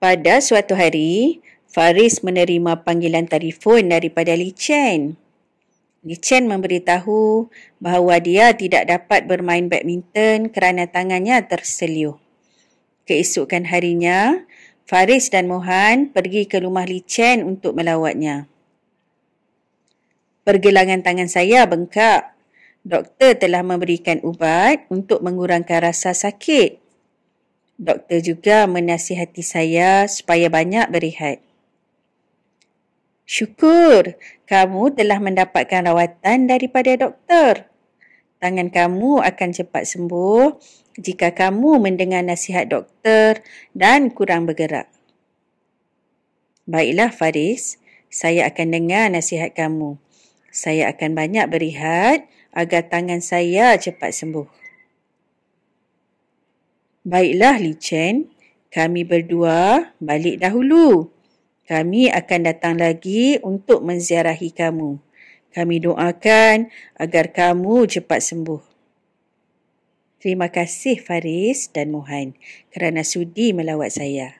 Pada suatu hari, Faris menerima panggilan telefon daripada Li Chen. Li Chen memberitahu bahawa dia tidak dapat bermain badminton kerana tangannya terseliuh. Keesokan harinya, Faris dan Mohan pergi ke rumah Li Chen untuk melawatnya. Pergelangan tangan saya bengkak. Doktor telah memberikan ubat untuk mengurangkan rasa sakit. Doktor juga menasihati saya supaya banyak berehat. Syukur kamu telah mendapatkan rawatan daripada doktor. Tangan kamu akan cepat sembuh jika kamu mendengar nasihat doktor dan kurang bergerak. Baiklah Faris, saya akan dengar nasihat kamu. Saya akan banyak berehat agar tangan saya cepat sembuh. Baiklah, Li Chen. Kami berdua balik dahulu. Kami akan datang lagi untuk menziarahi kamu. Kami doakan agar kamu cepat sembuh. Terima kasih Faris dan Mohan kerana sudi melawat saya.